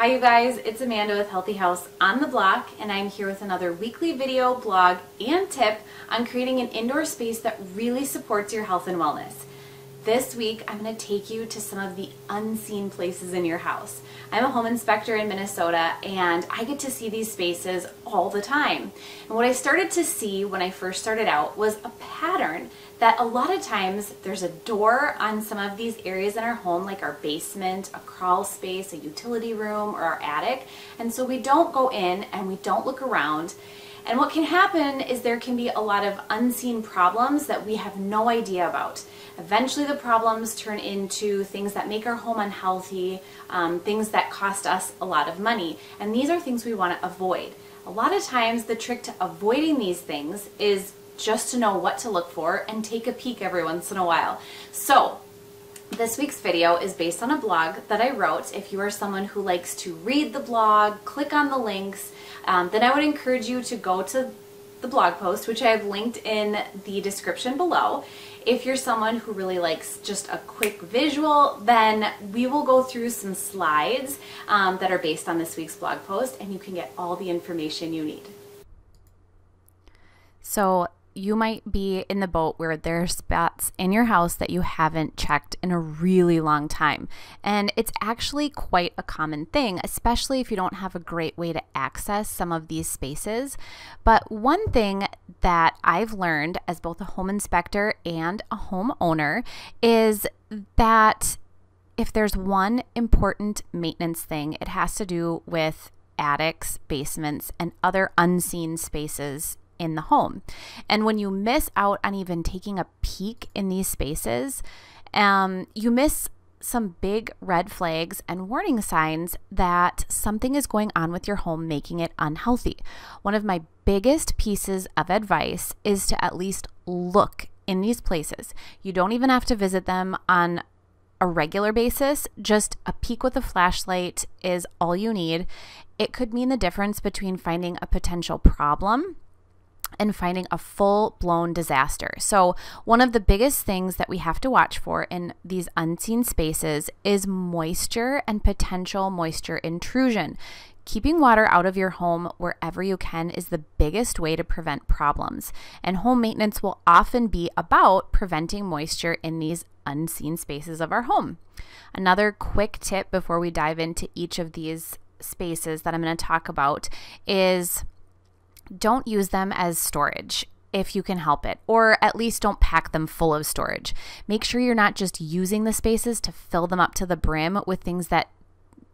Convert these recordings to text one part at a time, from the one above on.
Hi you guys, it's Amanda with Healthy House on the Block and I'm here with another weekly video, blog, and tip on creating an indoor space that really supports your health and wellness. This week, I'm going to take you to some of the unseen places in your house. I'm a home inspector in Minnesota and I get to see these spaces all the time. And what I started to see when I first started out was a pattern that a lot of times there's a door on some of these areas in our home, like our basement, a crawl space, a utility room, or our attic. And so we don't go in and we don't look around. And what can happen is there can be a lot of unseen problems that we have no idea about. Eventually, the problems turn into things that make our home unhealthy, um, things that cost us a lot of money. And these are things we want to avoid. A lot of times, the trick to avoiding these things is just to know what to look for and take a peek every once in a while. So, this week's video is based on a blog that I wrote. If you are someone who likes to read the blog, click on the links, um, then I would encourage you to go to the blog post, which I have linked in the description below. If you're someone who really likes just a quick visual, then we will go through some slides um, that are based on this week's blog post and you can get all the information you need. So you might be in the boat where there are spots in your house that you haven't checked in a really long time. And it's actually quite a common thing, especially if you don't have a great way to access some of these spaces. But one thing that I've learned as both a home inspector and a homeowner is that if there's one important maintenance thing, it has to do with attics, basements, and other unseen spaces in the home. And when you miss out on even taking a peek in these spaces, um, you miss some big red flags and warning signs that something is going on with your home, making it unhealthy. One of my biggest pieces of advice is to at least look in these places. You don't even have to visit them on a regular basis, just a peek with a flashlight is all you need. It could mean the difference between finding a potential problem and finding a full blown disaster. So, one of the biggest things that we have to watch for in these unseen spaces is moisture and potential moisture intrusion. Keeping water out of your home wherever you can is the biggest way to prevent problems, and home maintenance will often be about preventing moisture in these unseen spaces of our home. Another quick tip before we dive into each of these spaces that I'm going to talk about is don't use them as storage if you can help it, or at least don't pack them full of storage. Make sure you're not just using the spaces to fill them up to the brim with things that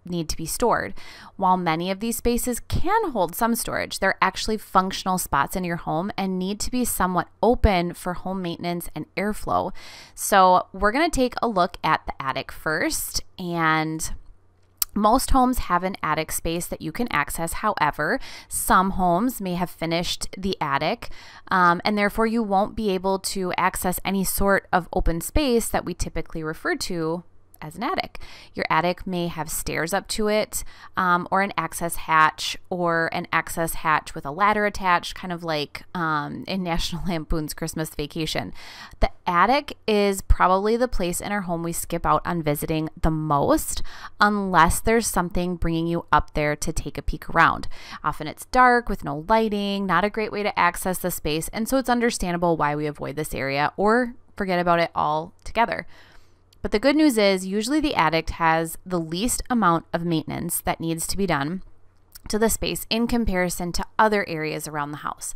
need to be stored. While many of these spaces can hold some storage, they're actually functional spots in your home and need to be somewhat open for home maintenance and airflow. So, we're going to take a look at the attic first and most homes have an attic space that you can access. However, some homes may have finished the attic, um, and therefore you won't be able to access any sort of open space that we typically refer to as an attic. Your attic may have stairs up to it, um, or an access hatch, or an access hatch with a ladder attached, kind of like um, in National Lampoon's Christmas Vacation. The attic is probably the place in our home we skip out on visiting the most, unless there's something bringing you up there to take a peek around. Often it's dark with no lighting, not a great way to access the space, and so it's understandable why we avoid this area or forget about it all together. But the good news is, usually the attic has the least amount of maintenance that needs to be done to the space in comparison to other areas around the house.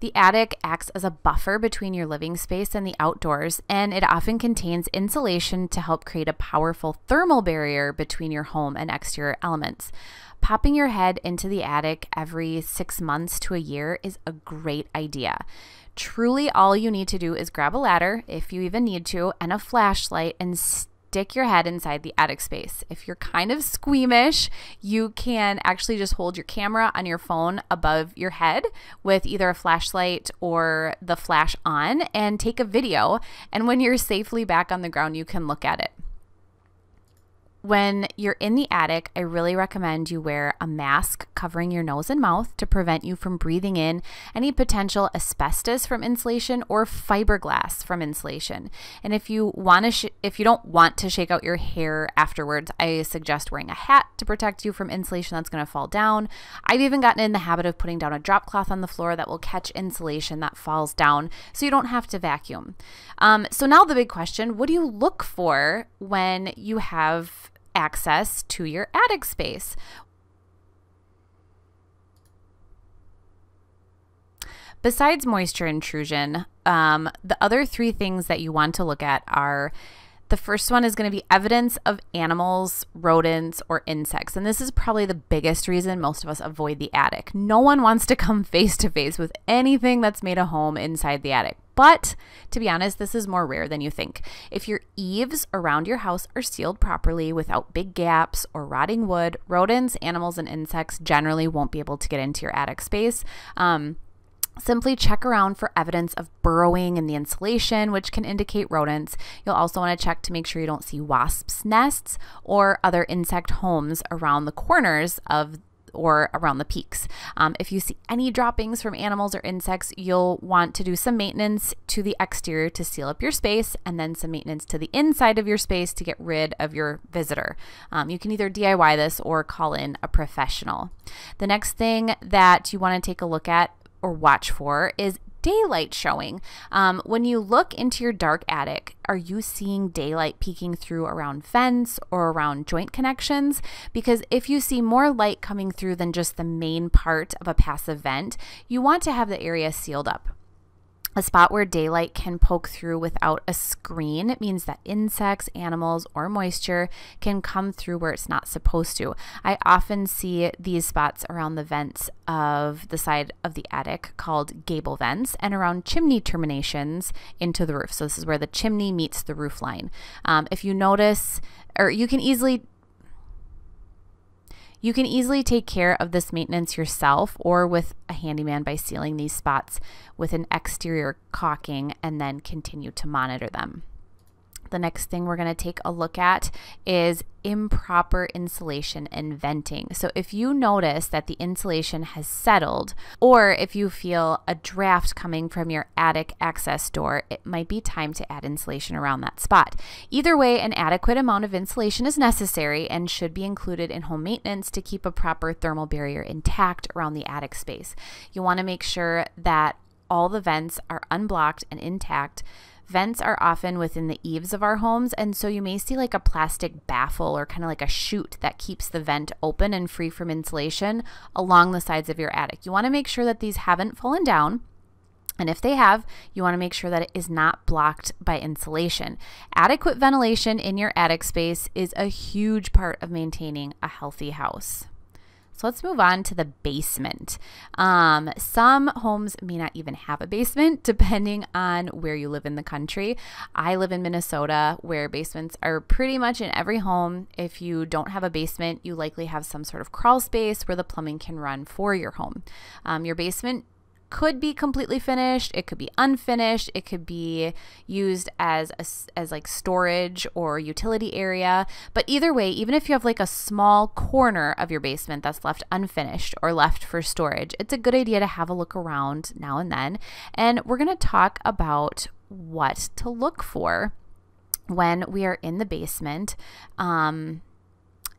The attic acts as a buffer between your living space and the outdoors, and it often contains insulation to help create a powerful thermal barrier between your home and exterior elements. Popping your head into the attic every six months to a year is a great idea. Truly, all you need to do is grab a ladder, if you even need to, and a flashlight and stick your head inside the attic space. If you're kind of squeamish, you can actually just hold your camera on your phone above your head with either a flashlight or the flash on and take a video. And when you're safely back on the ground, you can look at it. When you're in the attic, I really recommend you wear a mask covering your nose and mouth to prevent you from breathing in any potential asbestos from insulation or fiberglass from insulation. And if you want to if you don't want to shake out your hair afterwards, I suggest wearing a hat to protect you from insulation that's going to fall down. I've even gotten in the habit of putting down a drop cloth on the floor that will catch insulation that falls down so you don't have to vacuum. Um, so now the big question, what do you look for when you have access to your attic space. Besides moisture intrusion, um, the other three things that you want to look at are the first one is going to be evidence of animals, rodents, or insects. And this is probably the biggest reason most of us avoid the attic. No one wants to come face to face with anything that's made a home inside the attic. But to be honest, this is more rare than you think. If your eaves around your house are sealed properly without big gaps or rotting wood, rodents, animals, and insects generally won't be able to get into your attic space. Um, Simply check around for evidence of burrowing in the insulation, which can indicate rodents. You'll also want to check to make sure you don't see wasps' nests or other insect homes around the corners of or around the peaks. Um, if you see any droppings from animals or insects, you'll want to do some maintenance to the exterior to seal up your space and then some maintenance to the inside of your space to get rid of your visitor. Um, you can either DIY this or call in a professional. The next thing that you want to take a look at or watch for is daylight showing. Um, when you look into your dark attic, are you seeing daylight peeking through around vents or around joint connections? Because if you see more light coming through than just the main part of a passive vent, you want to have the area sealed up. A spot where daylight can poke through without a screen it means that insects, animals, or moisture can come through where it's not supposed to. I often see these spots around the vents of the side of the attic called gable vents and around chimney terminations into the roof. So, this is where the chimney meets the roof line. Um, if you notice, or you can easily you can easily take care of this maintenance yourself or with a handyman by sealing these spots with an exterior caulking and then continue to monitor them. The next thing we're going to take a look at is improper insulation and venting. So, if you notice that the insulation has settled, or if you feel a draft coming from your attic access door, it might be time to add insulation around that spot. Either way, an adequate amount of insulation is necessary and should be included in home maintenance to keep a proper thermal barrier intact around the attic space. You want to make sure that all the vents are unblocked and intact Vents are often within the eaves of our homes, and so you may see like a plastic baffle or kind of like a chute that keeps the vent open and free from insulation along the sides of your attic. You want to make sure that these haven't fallen down. And if they have, you want to make sure that it is not blocked by insulation. Adequate ventilation in your attic space is a huge part of maintaining a healthy house. So let's move on to the basement. Um, some homes may not even have a basement, depending on where you live in the country. I live in Minnesota, where basements are pretty much in every home. If you don't have a basement, you likely have some sort of crawl space where the plumbing can run for your home. Um, your basement could be completely finished it could be unfinished it could be used as a, as like storage or utility area. But either way even if you have like a small corner of your basement that's left unfinished or left for storage it's a good idea to have a look around now and then. And we're going to talk about what to look for when we are in the basement um,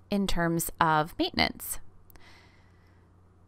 in terms of maintenance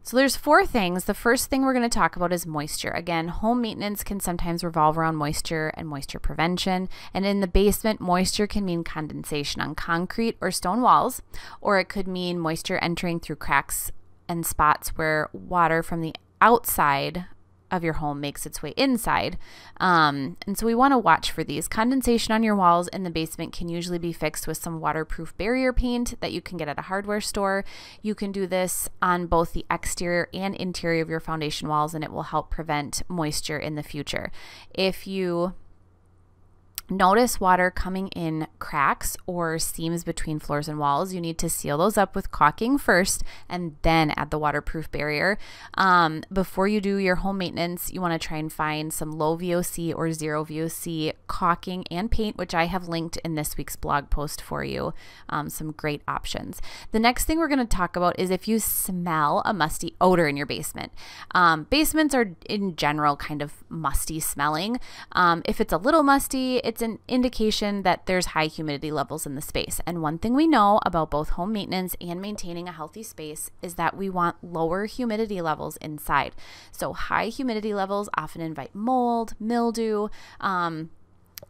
so there's four things. The first thing we're going to talk about is moisture. Again, home maintenance can sometimes revolve around moisture and moisture prevention. And in the basement, moisture can mean condensation on concrete or stone walls, or it could mean moisture entering through cracks and spots where water from the outside of your home makes its way inside. Um, and so we want to watch for these. Condensation on your walls in the basement can usually be fixed with some waterproof barrier paint that you can get at a hardware store. You can do this on both the exterior and interior of your foundation walls, and it will help prevent moisture in the future. If you Notice water coming in cracks or seams between floors and walls. You need to seal those up with caulking first and then add the waterproof barrier. Um, before you do your home maintenance, you want to try and find some low VOC or zero VOC caulking and paint, which I have linked in this week's blog post for you. Um, some great options. The next thing we're going to talk about is if you smell a musty odor in your basement. Um, basements are in general kind of musty smelling. Um, if it's a little musty, it's an indication that there's high humidity levels in the space. And one thing we know about both home maintenance and maintaining a healthy space is that we want lower humidity levels inside. So, high humidity levels often invite mold, mildew. Um,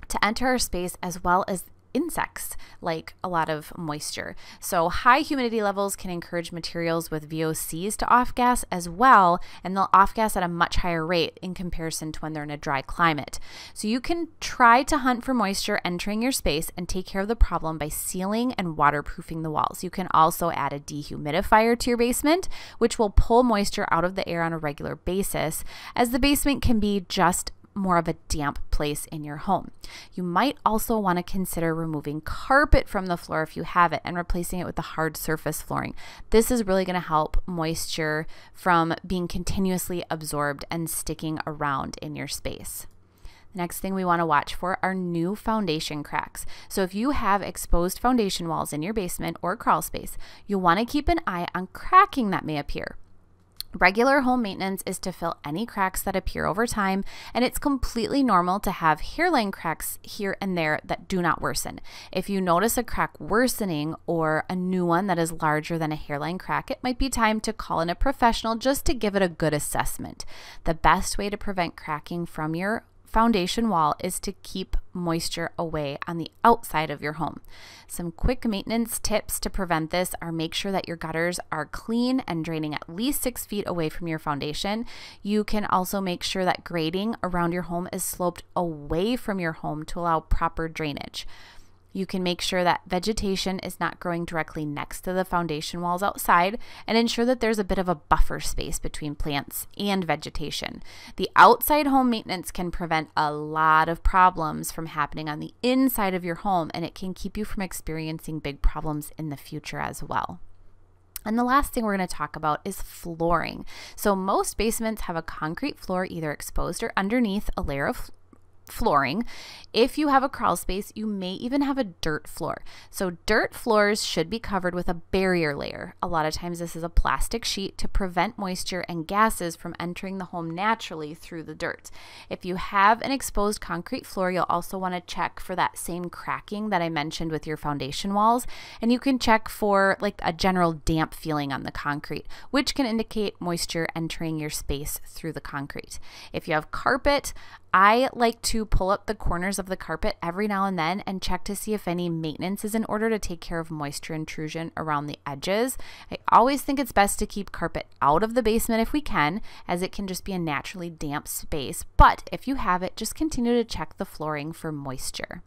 to enter our space as well as insects like a lot of moisture. So, high humidity levels can encourage materials with VOCs to off gas as well, and they'll off gas at a much higher rate in comparison to when they're in a dry climate. So, you can try to hunt for moisture entering your space and take care of the problem by sealing and waterproofing the walls. You can also add a dehumidifier to your basement, which will pull moisture out of the air on a regular basis, as the basement can be just more of a damp place in your home. You might also want to consider removing carpet from the floor if you have it and replacing it with the hard surface flooring. This is really going to help moisture from being continuously absorbed and sticking around in your space. The next thing we want to watch for are new foundation cracks. So if you have exposed foundation walls in your basement or crawl space, you'll want to keep an eye on cracking that may appear. Regular home maintenance is to fill any cracks that appear over time, and it's completely normal to have hairline cracks here and there that do not worsen. If you notice a crack worsening or a new one that is larger than a hairline crack, it might be time to call in a professional just to give it a good assessment. The best way to prevent cracking from your foundation wall is to keep moisture away on the outside of your home. Some quick maintenance tips to prevent this are make sure that your gutters are clean and draining at least six feet away from your foundation. You can also make sure that grading around your home is sloped away from your home to allow proper drainage. You can make sure that vegetation is not growing directly next to the foundation walls outside and ensure that there's a bit of a buffer space between plants and vegetation. The outside home maintenance can prevent a lot of problems from happening on the inside of your home and it can keep you from experiencing big problems in the future as well. And the last thing we're going to talk about is flooring. So, most basements have a concrete floor either exposed or underneath a layer of flooring. If you have a crawl space, you may even have a dirt floor. So, dirt floors should be covered with a barrier layer. A lot of times, this is a plastic sheet to prevent moisture and gases from entering the home naturally through the dirt. If you have an exposed concrete floor, you'll also want to check for that same cracking that I mentioned with your foundation walls. And you can check for like a general damp feeling on the concrete, which can indicate moisture entering your space through the concrete. If you have carpet, I like to pull up the corners of the carpet every now and then and check to see if any maintenance is in order to take care of moisture intrusion around the edges. I always think it's best to keep carpet out of the basement if we can, as it can just be a naturally damp space. But if you have it, just continue to check the flooring for moisture.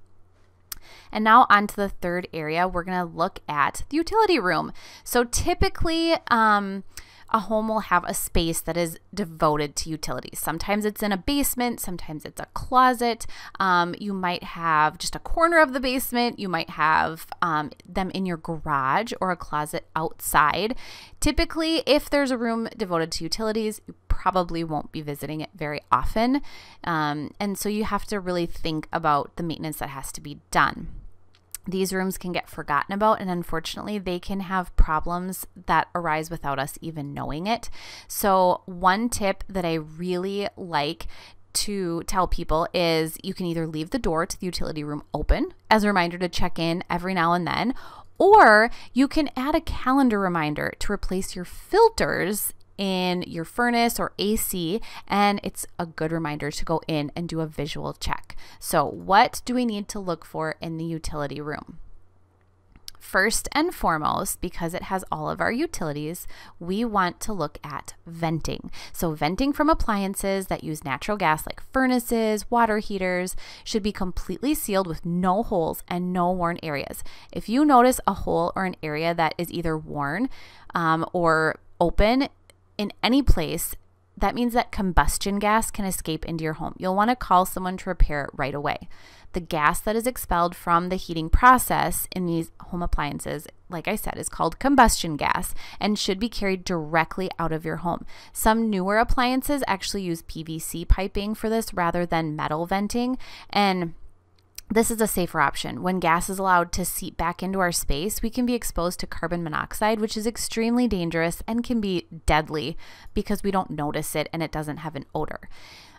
And now on to the third area, we're going to look at the utility room. So typically, um, a home will have a space that is devoted to utilities. Sometimes it's in a basement, sometimes it's a closet. Um, you might have just a corner of the basement, you might have um, them in your garage or a closet outside. Typically, if there's a room devoted to utilities, you probably won't be visiting it very often. Um, and so you have to really think about the maintenance that has to be done these rooms can get forgotten about, and unfortunately, they can have problems that arise without us even knowing it. So, one tip that I really like to tell people is you can either leave the door to the utility room open as a reminder to check in every now and then, or you can add a calendar reminder to replace your filters in your furnace or AC, and it's a good reminder to go in and do a visual check. So, what do we need to look for in the utility room? First and foremost, because it has all of our utilities, we want to look at venting. So, venting from appliances that use natural gas, like furnaces, water heaters, should be completely sealed with no holes and no worn areas. If you notice a hole or an area that is either worn um, or open, in any place, that means that combustion gas can escape into your home. You'll want to call someone to repair it right away. The gas that is expelled from the heating process in these home appliances, like I said, is called combustion gas and should be carried directly out of your home. Some newer appliances actually use PVC piping for this rather than metal venting. And this is a safer option. When gas is allowed to seep back into our space, we can be exposed to carbon monoxide, which is extremely dangerous and can be deadly because we don't notice it and it doesn't have an odor.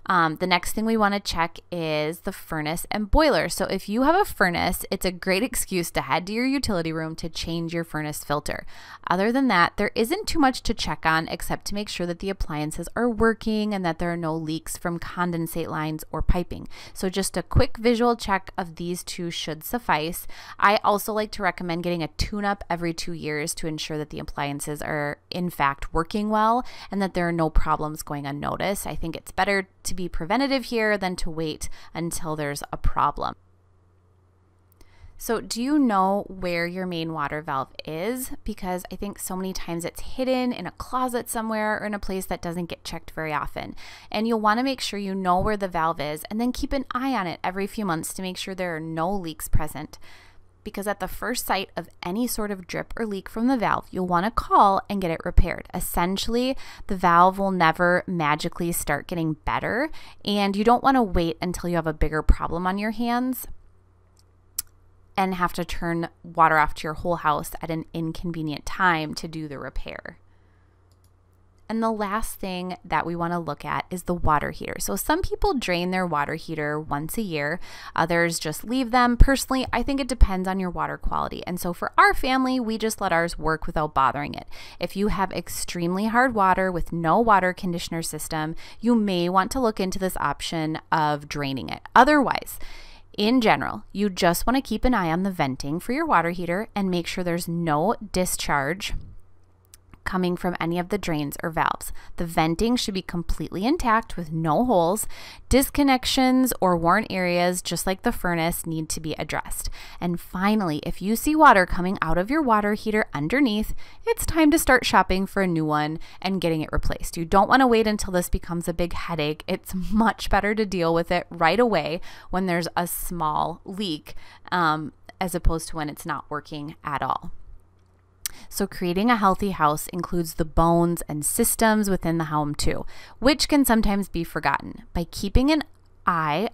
Um, the next thing we want to check is the furnace and boiler. So, if you have a furnace, it's a great excuse to head to your utility room to change your furnace filter. Other than that, there isn't too much to check on except to make sure that the appliances are working and that there are no leaks from condensate lines or piping. So, just a quick visual check of these two should suffice. I also like to recommend getting a tune up every two years to ensure that the appliances are, in fact, working well and that there are no problems going unnoticed. I think it's better to be preventative here than to wait until there's a problem. So, do you know where your main water valve is? Because I think so many times it's hidden in a closet somewhere or in a place that doesn't get checked very often. And you'll want to make sure you know where the valve is and then keep an eye on it every few months to make sure there are no leaks present because at the first sight of any sort of drip or leak from the valve, you'll want to call and get it repaired. Essentially, the valve will never magically start getting better, and you don't want to wait until you have a bigger problem on your hands and have to turn water off to your whole house at an inconvenient time to do the repair. And the last thing that we want to look at is the water heater. So, some people drain their water heater once a year, others just leave them. Personally, I think it depends on your water quality. And so, for our family, we just let ours work without bothering it. If you have extremely hard water with no water conditioner system, you may want to look into this option of draining it. Otherwise, in general, you just want to keep an eye on the venting for your water heater and make sure there's no discharge coming from any of the drains or valves. The venting should be completely intact with no holes. Disconnections or worn areas, just like the furnace, need to be addressed. And finally, if you see water coming out of your water heater underneath, it's time to start shopping for a new one and getting it replaced. You don't want to wait until this becomes a big headache. It's much better to deal with it right away when there's a small leak um, as opposed to when it's not working at all. So, creating a healthy house includes the bones and systems within the home, too, which can sometimes be forgotten. By keeping an eye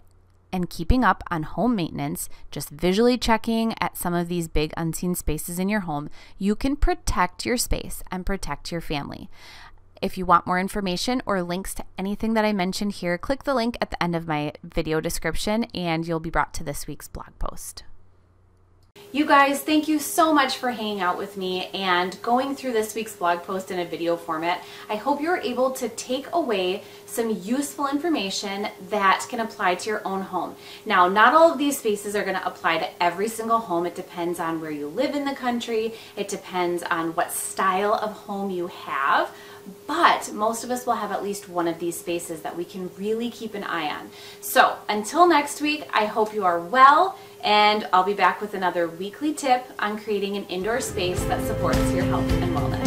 and keeping up on home maintenance, just visually checking at some of these big unseen spaces in your home, you can protect your space and protect your family. If you want more information or links to anything that I mentioned here, click the link at the end of my video description and you'll be brought to this week's blog post. You guys, thank you so much for hanging out with me and going through this week's blog post in a video format. I hope you're able to take away some useful information that can apply to your own home. Now, not all of these spaces are going to apply to every single home. It depends on where you live in the country. It depends on what style of home you have but most of us will have at least one of these spaces that we can really keep an eye on. So until next week, I hope you are well, and I'll be back with another weekly tip on creating an indoor space that supports your health and wellness.